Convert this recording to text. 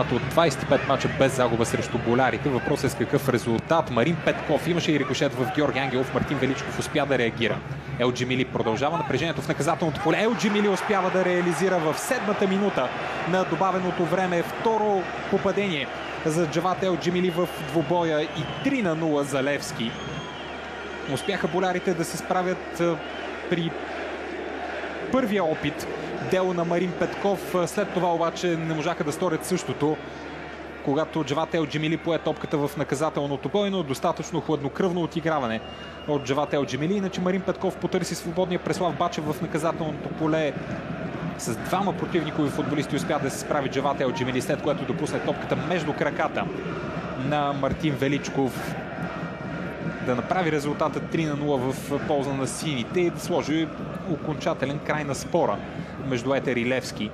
страната от 25 мача без загуба срещу болярите. Въпросът е с какъв резултат. Марин Петков имаше и рикошет в Георги Ангелов. Мартин Величков успя да реагира. Елджи Мили продължава напрежението в наказателното поле. Елджи Мили успява да реализира в седмата минута на добавеното време второ попадение за Джават Елджи Мили в двубоя и 3 на 0 за Левски. Успяха болярите да се справят при първия опит дело на Марин Петков. След това обаче не можаха да сторят същото, когато Джавател Джемили пое топката в наказателното бойно. Достатъчно хладнокръвно отиграване от Джавател Джемили. Иначе Марин Петков потърси свободния Преслав Бачев в наказателното поле. С двама противникови футболисти успя да се справи Джавател Джемили, след което допусне топката между краката на Мартин Величков да направи резултата 3 на 0 в полза на сините и да сложи окончателен край на спора между Етер и Левски.